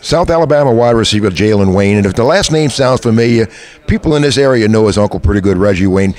South Alabama wide receiver Jalen Wayne, and if the last name sounds familiar, people in this area know his uncle pretty good, Reggie Wayne.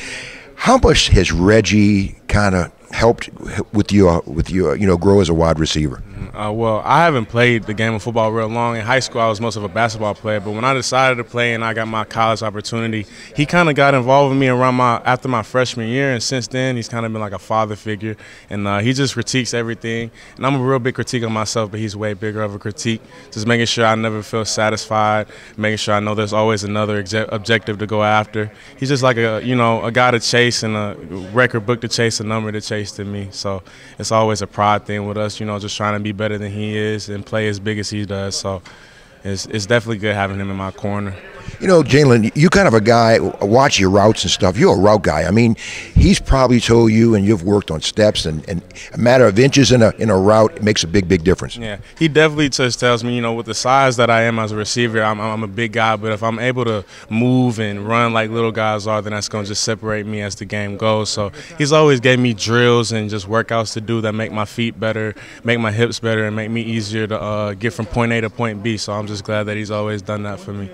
How much has Reggie kind of helped with you with you you know grow as a wide receiver? Uh, well, I haven't played the game of football real long. In high school, I was most of a basketball player, but when I decided to play and I got my college opportunity, he kind of got involved with me around my after my freshman year, and since then he's kind of been like a father figure, and uh, he just critiques everything. And I'm a real big critique of myself, but he's way bigger of a critique. Just making sure I never feel satisfied, making sure I know there's always another objective to go after. He's just like a you know a guy to chase and a record book to chase, a number to chase to me. So it's always a pride thing with us, you know, just trying to be better than he is and play as big as he does. So it's, it's definitely good having him in my corner. You know, Jalen, you kind of a guy, watch your routes and stuff. You're a route guy. I mean, he's probably told you, and you've worked on steps, and, and a matter of inches in a, in a route makes a big, big difference. Yeah, he definitely just tells me, you know, with the size that I am as a receiver, I'm, I'm a big guy, but if I'm able to move and run like little guys are, then that's going to just separate me as the game goes. So he's always gave me drills and just workouts to do that make my feet better, make my hips better, and make me easier to uh, get from point A to point B. So I'm just glad that he's always done that for me.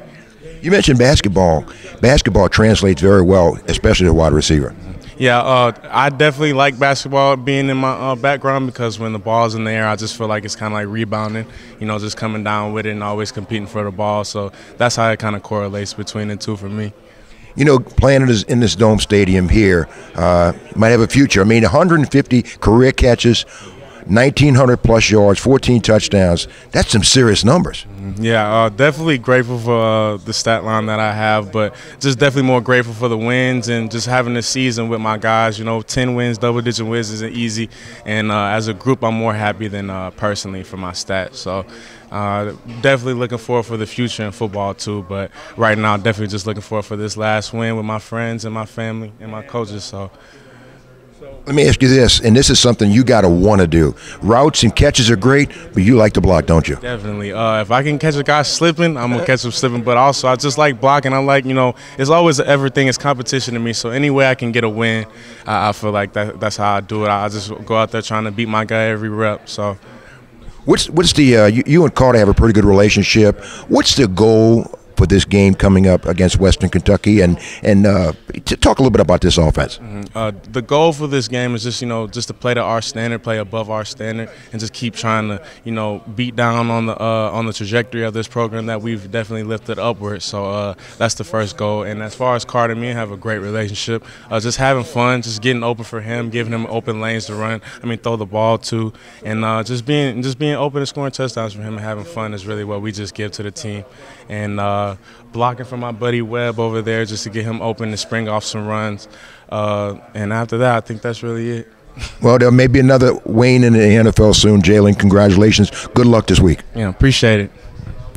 You mentioned basketball. Basketball translates very well, especially to wide receiver. Yeah, uh, I definitely like basketball being in my uh, background because when the ball's in the air, I just feel like it's kind of like rebounding, you know, just coming down with it and always competing for the ball. So that's how it kind of correlates between the two for me. You know, playing in this, in this dome stadium here uh, might have a future. I mean, 150 career catches, 1,900 plus yards, 14 touchdowns. That's some serious numbers. Yeah, uh, definitely grateful for uh, the stat line that I have, but just definitely more grateful for the wins and just having this season with my guys. You know, 10 wins, double digit wins isn't easy. And uh, as a group, I'm more happy than uh, personally for my stats. So uh, definitely looking forward for the future in football, too. But right now, definitely just looking forward for this last win with my friends and my family and my coaches. So let me ask you this, and this is something you got to want to do. Routes and catches are great, but you like to block, don't you? Definitely. Uh, if I can catch a guy slipping, I'm gonna catch him slipping. But also, I just like blocking. I like, you know, it's always everything is competition to me. So any way I can get a win, I, I feel like that, that's how I do it. I just go out there trying to beat my guy every rep. So. What's what's the uh, you, you and Carter have a pretty good relationship. What's the goal for this game coming up against Western Kentucky, and and uh, talk a little bit about this offense. Mm-hmm. Uh, the goal for this game is just you know just to play to our standard, play above our standard, and just keep trying to you know beat down on the uh, on the trajectory of this program that we've definitely lifted upward. So uh, that's the first goal. And as far as Carter, me have a great relationship. Uh, just having fun, just getting open for him, giving him open lanes to run. I mean, throw the ball to, and uh, just being just being open and scoring touchdowns for him and having fun is really what we just give to the team. And uh, blocking for my buddy Webb over there just to get him open to spring off some runs. Uh, and after that, I think that's really it. Well, there may be another Wayne in the NFL soon. Jalen, congratulations. Good luck this week. Yeah, appreciate it.